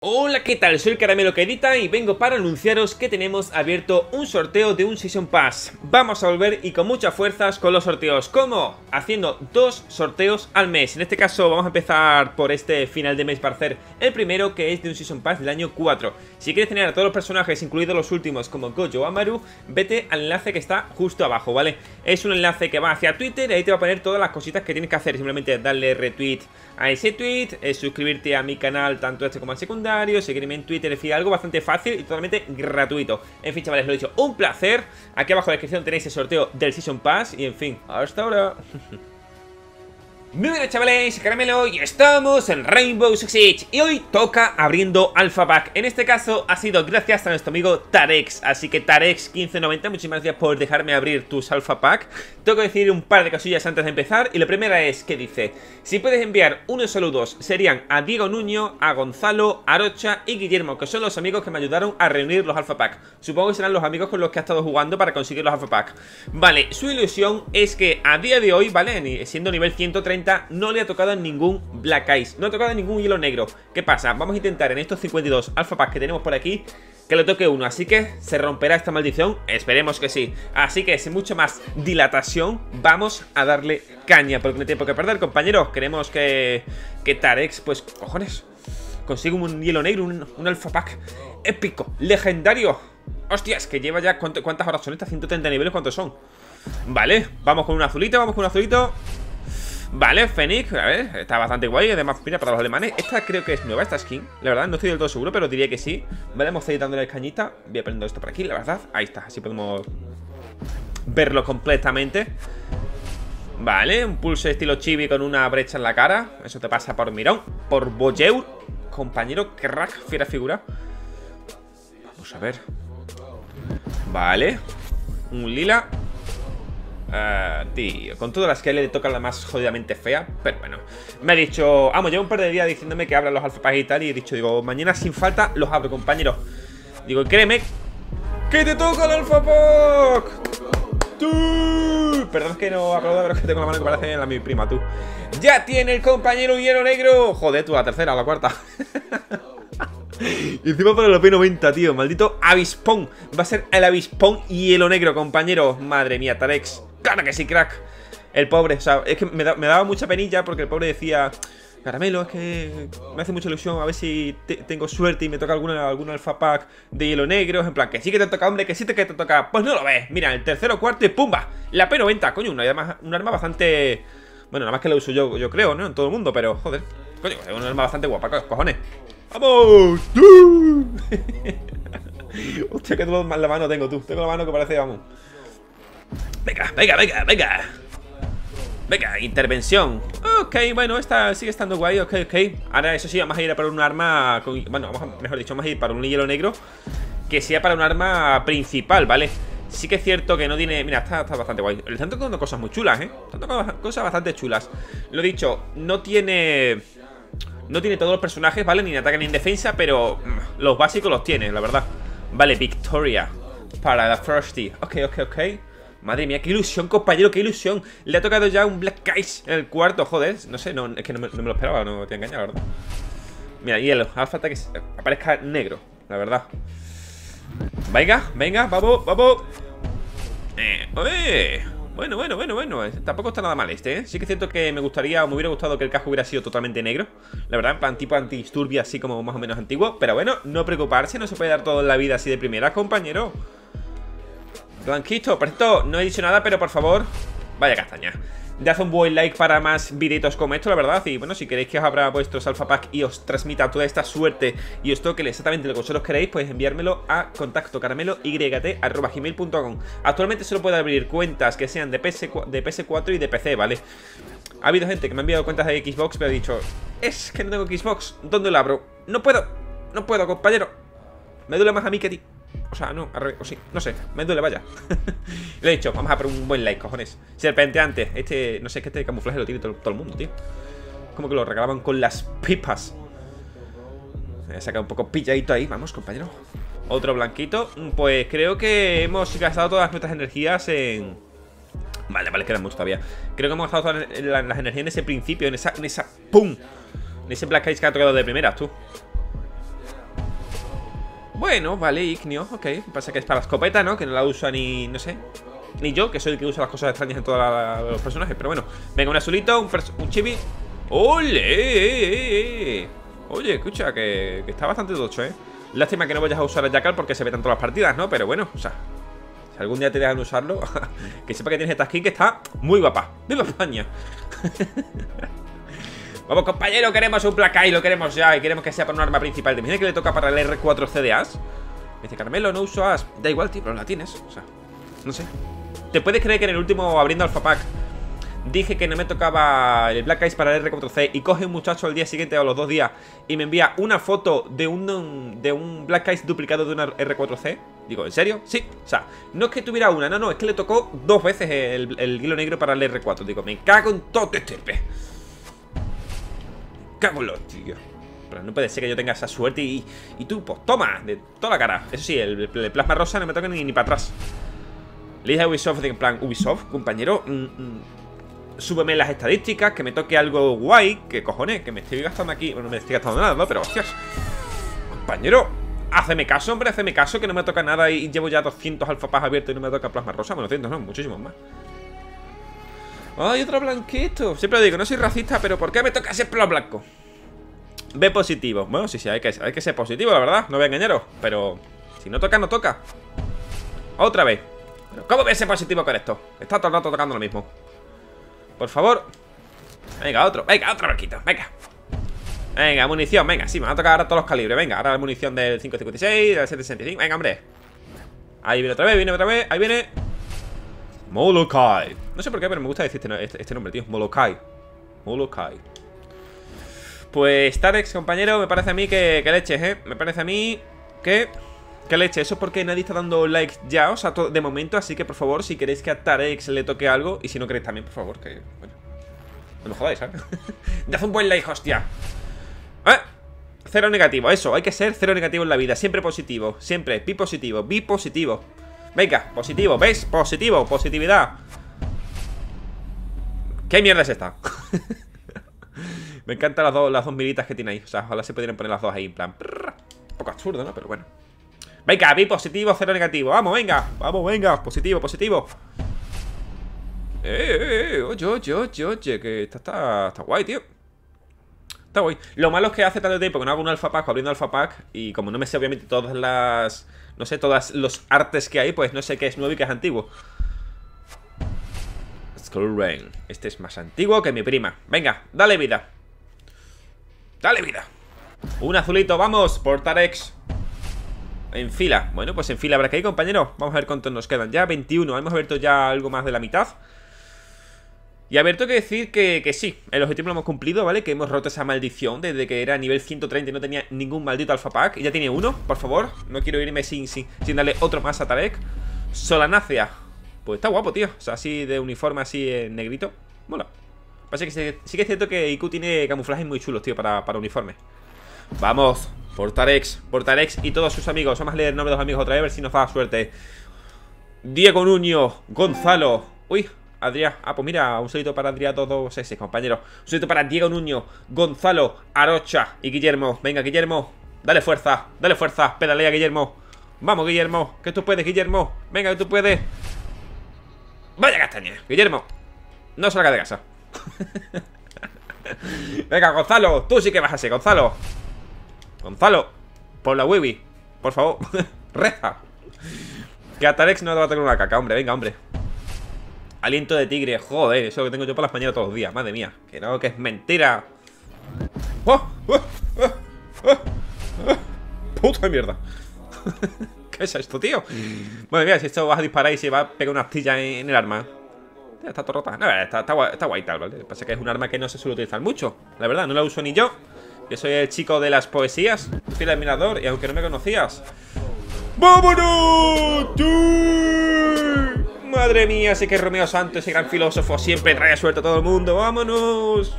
Hola, ¿qué tal? Soy el Caramelo que edita y vengo para anunciaros que tenemos abierto un sorteo de un Season Pass. Vamos a volver y con muchas fuerzas con los sorteos. ¿Cómo? Haciendo dos sorteos al mes. En este caso vamos a empezar por este final de mes para hacer el primero que es de un Season Pass del año 4. Si quieres tener a todos los personajes, incluidos los últimos como Gojo o Amaru, vete al enlace que está justo abajo, ¿vale? Es un enlace que va hacia Twitter y ahí te va a poner todas las cositas que tienes que hacer. Simplemente darle retweet a ese tweet, eh, suscribirte a mi canal, tanto este como el secundario, seguirme en Twitter, decir, algo bastante fácil y totalmente gratuito. En fin, chavales, lo he dicho, un placer. Aquí abajo en la descripción tenéis el sorteo del Season Pass y en fin, hasta ahora. Muy buenas chavales, Caramelo y estamos en Rainbow Six Siege. Y hoy toca abriendo Alpha Pack. En este caso ha sido gracias a nuestro amigo Tarex. Así que Tarex1590, muchísimas gracias por dejarme abrir tus Alpha Pack. Tengo que decir un par de cosillas antes de empezar. Y la primera es que dice Si puedes enviar unos saludos serían a Diego Nuño, a Gonzalo, Arocha y Guillermo Que son los amigos que me ayudaron a reunir los Alpha Pack. Supongo que serán los amigos con los que ha estado jugando para conseguir los Alpha Pack. Vale, su ilusión es que a día de hoy, ¿vale? Siendo nivel 130 no le ha tocado ningún Black Ice, no ha tocado ningún hielo negro. ¿Qué pasa? Vamos a intentar en estos 52 Alpha Packs que tenemos por aquí que le toque uno, así que se romperá esta maldición, esperemos que sí. Así que sin mucho más dilatación, vamos a darle caña, porque no hay tiempo que perder, compañeros. Queremos que, que Tarex, pues, cojones, consiga un hielo negro, un, un Alpha Pack épico, legendario. Hostias, que lleva ya, ¿cuántas horas son estas? 130 niveles, ¿cuántos son? Vale, vamos con un azulito, vamos con un azulito Vale, Fénix, a ver, está bastante guay Además, mira, para los alemanes, esta creo que es nueva Esta skin, la verdad, no estoy del todo seguro Pero diría que sí, vale, a ir dándole cañita. Voy a esto por aquí, la verdad, ahí está Así podemos verlo completamente. Vale, un pulso estilo chibi Con una brecha en la cara. Eso te pasa por mirón, por Bojeur Compañero, crack, fiera figura. Vamos a ver. Vale Un lila Uh, tío, con todas las que le toca la más jodidamente fea Pero bueno, me ha dicho Vamos, llevo un par de días diciéndome que abran los alfa y tal Y he dicho, digo, mañana sin falta los abro, compañero Digo, créeme ¡Que te toca el alfa ¡Tú! Perdón que no aplaudo, pero es que tengo la mano que parece la mi prima, tú. ¡Ya tiene el compañero hielo negro! Joder, tú, la tercera, la cuarta. Y encima para los P90, tío Maldito avispón. Va a ser el avispón hielo negro, compañero. Madre mía, Tarex Claro que sí, crack. El pobre, o sea, es que me, daba mucha penilla porque el pobre decía... Caramelo, es que me hace mucha ilusión a ver si tengo suerte y me toca alguna, algún alfa pack de hielo negro. En plan, que sí que te toca, hombre, que sí que te toca. Pues no lo ves. Mira, el tercero, cuarto y ¡pumba! La P90, coño, una, un arma bastante... Bueno, nada más que la uso yo, yo creo, ¿no? En todo el mundo, pero joder. Coño, es una arma bastante guapa, cojones. ¡Vamos! Hostia, que la mano tengo tú. Tengo la mano que parece, vamos. Venga, venga, venga, venga intervención. Ok, bueno, esta sigue estando guay, ok, ok. Ahora eso sí, vamos a ir a para un arma Bueno, mejor dicho, vamos a ir para un hielo negro Que sea para un arma principal, ¿vale? Sí que es cierto que no tiene... Mira, está, bastante guay. Le están tocando cosas muy chulas, ¿eh? Están tocando cosas bastante chulas. Lo dicho, no tiene... No tiene todos los personajes, ¿vale? Ni en ataque ni en defensa, pero mm, los básicos los tiene, la verdad. Vale, Victoria Para la Frosty Ok, ok, ok Madre mía, qué ilusión, compañero, qué ilusión. Le ha tocado ya un Black Ice en el cuarto, joder. No sé, no, es que no me, lo esperaba, no te he engañado, ¿verdad? Mira, hielo, hace falta que aparezca negro, la verdad. Venga, venga, vamos, vamos. Eh, Bueno, bueno, bueno, bueno Tampoco está nada mal este, ¿eh? Sí que es cierto que me gustaría, o me hubiera gustado que el casco hubiera sido totalmente negro. La verdad, en tipo antisturbia, así como más o menos antiguo. Pero bueno, no preocuparse, no se puede dar todo en la vida así de primera, compañero Blanquito, perfecto, no he dicho nada, pero por favor Vaya castaña Dad un buen like para más videitos como esto, la verdad Y bueno, si queréis que os abra vuestros alpha pack y os transmita toda esta suerte Y os toque exactamente lo que vosotros queréis Pues enviármelo a contacto caramelo gmail.com Actualmente solo puedo abrir cuentas que sean de, PS, de PS4 y de PC, ¿vale? Ha habido gente que me ha enviado cuentas de Xbox Pero ha dicho, es que no tengo Xbox ¿Dónde lo abro? No puedo, no puedo, compañero Me duele más a mí que a ti o sea, no, o sí, no sé, me duele, vaya. Lo he dicho, vamos a por un buen like, cojones. Serpenteante, este, no sé, que este camuflaje lo tiene todo, el mundo, tío. Como que lo regalaban con las pipas. Me sacado un poco pilladito ahí, vamos, compañero. Otro blanquito, pues creo que hemos gastado todas nuestras energías en... Vale, vale, queda mucho todavía. Creo que hemos gastado todas las energías en ese principio En esa, en esa, ¡pum! En ese Black Ice que ha tocado de primeras, tú Bueno, vale, Ignio, ok. Pasa que es para la escopeta, ¿no? Que no la usa ni, no sé, ni yo, que soy el que usa las cosas extrañas en todos los personajes. Pero bueno, venga, un azulito, un, un chibi. ¡Ole! Oye, escucha, que, está bastante tocho, ¿eh? Lástima que no vayas a usar el Jackal porque se ve tanto las partidas, ¿no? Pero bueno, o sea, si algún día te dejan usarlo, que sepa que tienes esta skin que está muy guapa. ¡Viva España! Vamos, compañero, queremos un Black Eye, lo queremos ya Y queremos que sea para un arma principal Imagina que le toca para el R4C de As Me dice, Carmelo, no uso As Da igual, tío, pero la tienes O sea, no sé. ¿Te puedes creer que en el último abriendo Alpha Pack Dije que no me tocaba el Black Eyes para el R4C Y coge un muchacho al día siguiente o los dos días Y me envía una foto de un, de un Black Eyes duplicado de una R4C Digo, ¿en serio? Sí, o sea, no es que tuviera una, no, no, es que le tocó dos veces el, el hilo negro para el R4 Digo, me cago en todo este pe cago en los tío. Pero no puede ser que yo tenga esa suerte y, y tú, pues toma, de toda la cara. Eso sí, el, plasma rosa no me toca ni, ni para atrás. Le dije a Ubisoft, en plan, Ubisoft, compañero, mm, mm, súbeme las estadísticas, que me toque algo guay, que cojones, que me estoy gastando aquí. Bueno, no me estoy gastando nada, ¿no? Pero hostias. Compañero, hazme caso, hombre, hazme caso, que no me toca nada y llevo ya 200 alfapas abiertos y no me toca plasma rosa. Bueno, 200 no, muchísimos más. ¡Ay, otro blanquito! Siempre digo, no soy racista, pero ¿por qué me toca siempre los blancos? B positivo. Bueno, sí, sí, hay que, hay que ser positivo, la verdad. No voy a engañaros. Pero si no toca, no toca. Otra vez. ¿Cómo voy a ser positivo con esto? Está todo el rato tocando lo mismo. Por favor. Venga, otro. Venga, otro blanquito. Venga. Venga, munición. Venga, sí, me va a tocar ahora todos los calibres. Venga, ahora la munición del 556, del 765. Venga, hombre. Ahí viene otra vez, viene otra vez. Ahí viene. Molokai. No sé por qué, pero me gusta decir este, este, este, nombre, tío. Molokai. Molokai. Pues Tarex, compañero, me parece a mí que, que leches, ¿eh? Me parece a mí que... Que leche, eso es porque nadie está dando likes ya, o sea, de momento, así que por favor, si queréis que a Tarex le toque algo, y si no queréis también, por favor, que... Bueno, no me jodáis, ¿sabes? haz un buen like, hostia. ¿Eh? Cero negativo, eso, hay que ser cero negativo en la vida, siempre positivo, siempre, bi positivo, bi positivo. Venga, positivo, ¿ves? Positivo, positividad. ¿Qué mierda es esta? Me encantan las dos, las dos militas que tiene ahí. O sea, ojalá se pudieran poner las dos ahí En plan, un poco absurdo, ¿no? Pero bueno. Venga, vi positivo, cero negativo. Vamos, venga, vamos, venga, positivo, positivo. Eh, eh, eh, oye, oye, oye, oye Que esta está, está guay, tío Está Lo malo es que hace tanto tiempo que no hago un alfa pack abriendo alfa pack Y como no me sé obviamente todas las no sé, todas los artes que hay, pues no sé qué es nuevo y qué es antiguo. Skull Rain. Este es más antiguo que mi prima. Venga, dale vida. Dale vida. Un azulito, vamos, Portarex. En fila. Bueno, pues en fila habrá que ir, compañero. Vamos a ver cuántos nos quedan. Ya 21. Hemos abierto ya algo más de la mitad. Y a ver, tengo que decir que, que, sí, el objetivo lo hemos cumplido, ¿vale? Que hemos roto esa maldición desde que era nivel 130 y no tenía ningún maldito alfa pack. Y ya tiene uno, por favor. No quiero irme sin, sin, darle otro más a Tarek. Solanácea. Pues está guapo, tío. O sea, así de uniforme, así en negrito. Mola. Pasa que sí, que es cierto que IQ tiene camuflajes muy chulos, tío, para, para uniforme. Vamos, Portarex, Portarex y todos sus amigos. Vamos a leer el nombre de los amigos otra vez, a ver si nos da suerte. Diego Nuño, Gonzalo. Uy, Adrián. Ah, pues mira, un saludito para Adrián 226, compañero. Un saludito para Diego Nuño, Gonzalo, Arocha y Guillermo. Venga, Guillermo, dale fuerza, dale fuerza, pedalea, Guillermo. Vamos, Guillermo, que tú puedes, Guillermo. Venga, que tú puedes. Vaya castaña, Guillermo. No salga de casa. Venga, Gonzalo, tú sí que vas así, Gonzalo. Gonzalo, por la Wibi, por favor, reza. Que no te va a tener una caca, hombre, venga, hombre. Aliento de tigre, joder, eso que tengo yo por las mañanas todos los días, madre mía. Que no, que es mentira. ¡Oh! ¡Oh! ¡Oh! ¡Puta mierda! ¿Qué es esto, tío? Madre mía, si esto vas a disparar y se va a pegar una astilla en, el arma. Está todo rota. No, está, está, está guay tal, ¿vale? Pasa que es un arma que no se suele utilizar mucho. La verdad, no la uso ni yo. Yo soy el chico de las poesías. Soy el admirador y aunque no me conocías. ¡Vámonos! Madre mía, sé que Romeo Santos, ese gran filósofo, siempre trae suerte a todo el mundo. ¡Vámonos!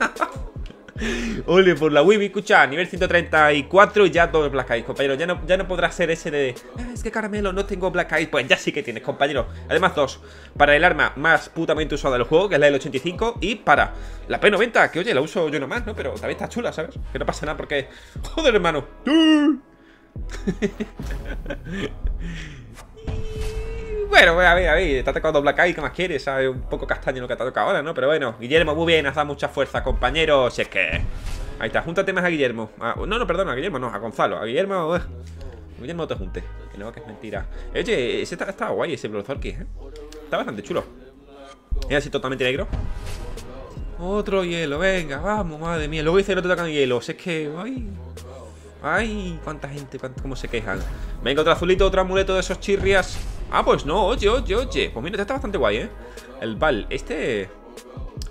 Ole, por la Wii, escucha, nivel 134 y ya dos Black Eyes, compañero. Ya no, ya no podrá ser ese de. Ah, es que caramelo, no tengo Black Eyes. Pues ya sí que tienes, compañero. Además, dos. Para el arma más putamente usada del juego, que es la del 85. Y para la P90, que oye, la uso yo nomás, ¿no? Pero también está chula, ¿sabes? Que no pasa nada porque. Joder, hermano. bueno, a ver, a ver, te ha tocado Black Eye, ¿qué más quieres? ¿Sabes? Un poco castaño lo que te ha tocado ahora, ¿no? Pero bueno, Guillermo, muy bien, has dado mucha fuerza, compañero. Si es que... Ahí está, júntate más a Guillermo. no, no, perdón, a Guillermo no, a Gonzalo. A Guillermo... Uh, Guillermo te junte. Que no, que es mentira. Oye, ese está, guay, ese Blozorki, ¿eh? Está bastante chulo. Es así totalmente negro. Otro hielo, venga, vamos, madre mía. Luego dice no te tocan hielo. es que. Ay. Ay, cuánta gente, cómo se quejan. Venga, otro azulito, otro amuleto de esos chirrias. Ah, pues no, oye, oye, oye. Pues mira, este está bastante guay, ¿eh? El Val, este.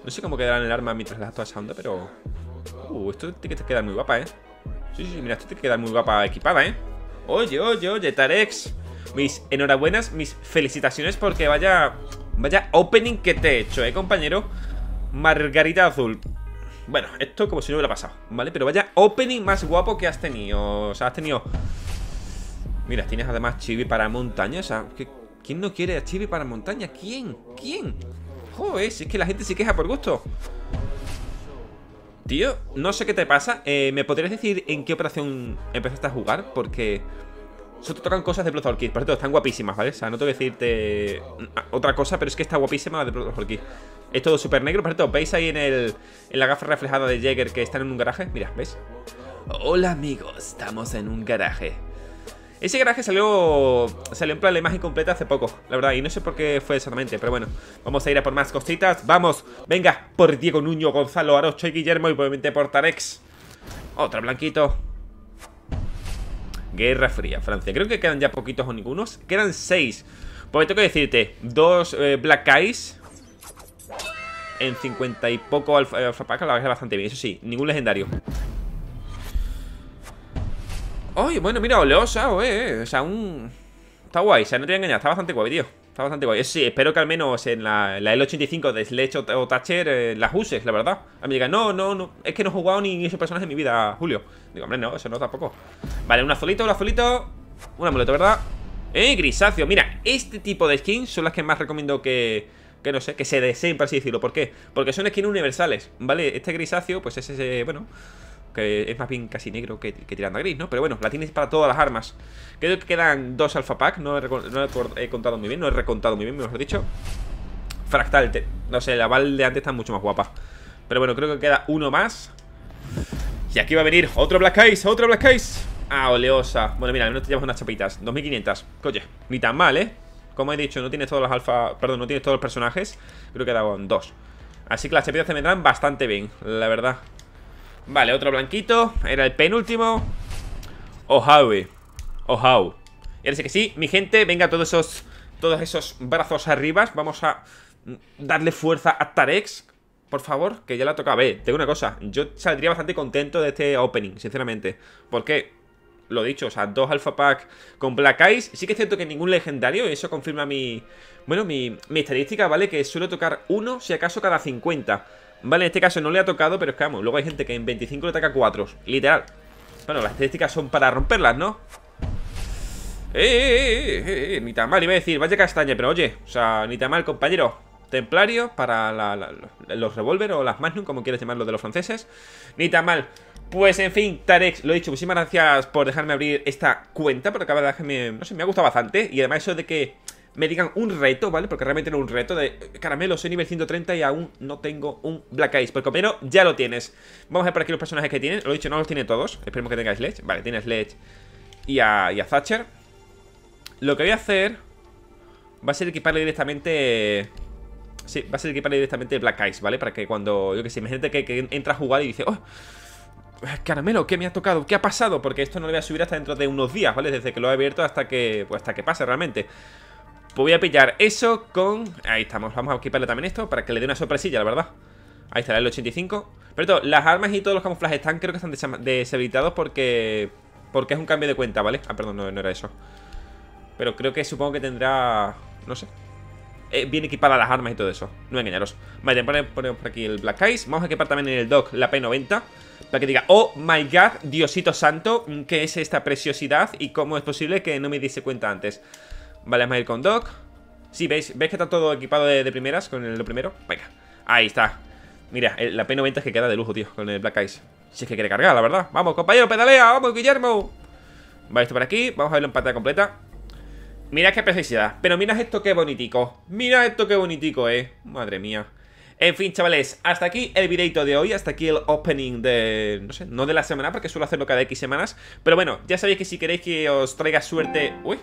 No sé cómo quedará en el arma mientras das toda esa onda, pero. Uh, esto tiene que quedar muy guapa, ¿eh? Sí, sí, mira, esto tiene que quedar muy guapa equipada, ¿eh? Oye, oye, oye, Tarex. Mis enhorabuenas, mis felicitaciones porque vaya... Vaya opening que te he hecho, ¿eh, compañero? Margarita Azul. Bueno, esto como si no hubiera pasado, ¿vale? Pero vaya opening más guapo que has tenido. O sea, has tenido... Mira, tienes además chibi para montaña. O sea, ¿quién no quiere a para montaña? ¿Quién? ¿Quién? Joder, si es que la gente se queja por gusto. Tío, no sé qué te pasa. Eh, ¿Me podrías decir en qué operación empezaste a jugar? Porque solo te tocan cosas de Blood Orchid. Por cierto, están guapísimas, ¿vale? O sea, no te voy a decirte otra cosa, pero es que está guapísima la de Blood Orchid. Es todo súper negro. Por cierto, ¿veis ahí en, el, la gafa reflejada de Jäger que están en un garaje? Mira, ¿ves? Hola amigos, estamos en un garaje. Ese garaje salió salió en plan la imagen completa hace poco, la verdad, y no sé por qué fue exactamente, pero bueno, vamos a ir a por más cositas, vamos, venga, por Diego Nuño, Gonzalo, Arocho y Guillermo y probablemente por Tarex. Otra blanquito. Guerra Fría, Francia. Creo que quedan ya poquitos o ningunos. Quedan seis. Pues tengo que decirte, dos eh, Black Eyes en 50 y poco Alpha, alpha Pack, la verdad bastante bien, eso sí, ningún legendario. Oye, bueno, mira, oleosa, eh. O sea, un... Está guay, o sea, no te voy a engañar, está bastante guay, tío Está bastante guay, sí, espero que al menos en la, L85 de Sledge o, Thatcher eh, las uses, la verdad A mí digan, no, no, no, es que no he jugado ni ese personaje en mi vida, Julio Digo, hombre, no, eso no tampoco Vale, un azulito, un azulito Un amuleto, ¿verdad? Eh, grisáceo, mira, este tipo de skins son las que más recomiendo que que no sé, que se deseen, por así decirlo. ¿Por qué? Porque son skins universales, ¿vale? Este grisáceo, pues es ese, bueno, que es más bien casi negro que, tirando a gris, ¿no? Pero bueno, la tienes para todas las armas. Creo que quedan dos alpha pack, no, he, contado muy bien, no he recontado muy bien, mejor dicho. Fractal, no sé, la Val de antes está mucho más guapa. Pero bueno, creo que queda uno más. Y aquí va a venir otro Black Eyes, otro Black Eyes. Ah, oleosa. Bueno, mira, al menos te llevas unas chapitas. 2500. Coño, ni tan mal, ¿eh? Como he dicho, no tienes todos los alfa... Perdón, no tienes todos los personajes. Creo que quedaban dos. Así que las chapitas te vendrán bastante bien, la verdad. Vale, otro blanquito. Era el penúltimo. Ojaue. Ohau Y ahora sí que sí, mi gente, venga todos esos Todos esos brazos arriba. Vamos a darle fuerza a Tarex. Por favor, que ya la toca. A ver, tengo una cosa. Yo saldría bastante contento de este opening, sinceramente. Porque, lo dicho, o sea, dos Alpha Pack con Black Eyes. Sí que es cierto que ningún legendario Eso confirma mi... Bueno, mi, mi estadística, ¿vale? Que suelo tocar uno, si acaso, cada 50 Vale, en este caso no le ha tocado, pero es que vamos, luego hay gente que en 25 le ataca 4 Literal. Bueno, las estadísticas son para romperlas, ¿no? Eh, eh, eh, eh, ni tan mal, iba a decir, vaya castaña Pero oye, o sea, ni tan mal, compañero. Templario para los revólver o las Magnum, como quieres llamarlo de los franceses. Ni tan mal. Pues en fin, Tarex, lo he dicho, muchísimas gracias por dejarme abrir esta cuenta Porque acaba de dejarme, no sé, me ha gustado bastante. Y además eso de que me digan un reto, ¿vale? Porque realmente no un reto de Caramelo, soy nivel 130 y aún no tengo un Black Ice. Pues compañero, ya lo tienes. Vamos a ver por aquí los personajes que tienen. Lo he dicho, no los tiene todos. Esperemos que tenga Sledge. Vale, tiene Sledge y a, y a Thatcher. Lo que voy a hacer va a ser equiparle directamente... Sí, va a ser equiparle directamente Black Ice, ¿vale? Para que cuando, yo que sé, imagínate que, que entra a jugar y dice... ¡Oh! Caramelo, ¿qué me ha tocado? ¿Qué ha pasado? Porque esto no lo voy a subir hasta dentro de unos días, ¿vale? Desde que lo he abierto hasta que, pues, hasta que pase realmente pues voy a pillar eso con... Ahí estamos, vamos a equiparle también esto Para que le dé una sorpresilla, la verdad. Ahí está, el 85 Pero las armas y todos los camuflajes están, creo que están deshabilitados porque... Porque es un cambio de cuenta, ¿vale? Ah, perdón, no, era eso. Pero creo que supongo que tendrá... No sé. Eh, Bien equipada las armas y todo eso. No engañaros. Vale, ponemos por aquí el Black Eyes Vamos a equipar también en el dock la P90 Para que diga, oh my god, Diosito santo ¿Qué es esta preciosidad? Y cómo es posible que no me diese cuenta antes Vale, vamos a ir con Doc. Sí, ¿veis? ¿Veis que está todo equipado de, primeras con el, lo primero? Venga, ahí está. Mira, la P90 es que queda de lujo, tío Con el Black Eyes Si es que quiere cargar, la verdad. Vamos, compañero, pedalea, vamos, Guillermo. Vale, esto por aquí, vamos a verlo en pantalla completa. Mira qué preciosidad, pero mira esto qué bonitico. Mira esto qué bonitico, eh. Madre mía. En fin, chavales, hasta aquí el videito de hoy, hasta aquí el opening de... no sé, no de la semana, porque suelo hacerlo cada X semanas. Pero bueno, ya sabéis que si queréis que os traiga suerte... Uy,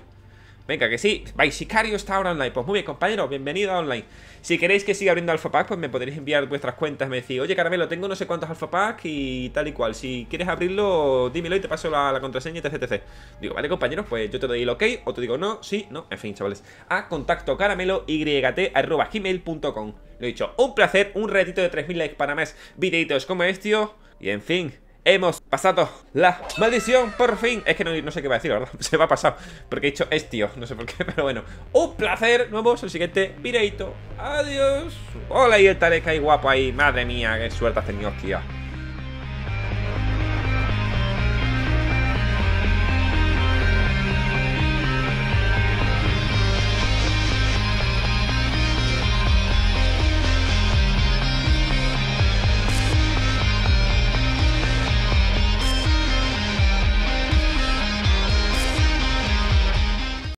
Venga, que sí. Vais, Sicario está ahora online. Pues muy bien, compañero, bienvenido a online. Si queréis que siga abriendo Alpha Pack, pues me podréis enviar vuestras cuentas. Me decís, oye, Caramelo, tengo no sé cuántos Alpha Pack y tal y cual. Si quieres abrirlo, dímelo y te paso la, contraseña y etc, Digo, vale, compañeros, pues yo te doy el ok o te digo no, sí, no. En fin, chavales. A contacto caramelo gmail.com. Lo he dicho, un placer, un ratito de 3000 likes para más videitos como este. Y en fin, Hemos pasado la maldición por fin. Es que no, sé qué va a decir, la verdad Se me ha pasado Porque he dicho es tío No sé por qué Pero bueno. Un placer Nos vemos en el siguiente videito. Adiós. Hola y el Tarek ahí guapo ahí. Madre mía Qué suerte has tenido, tío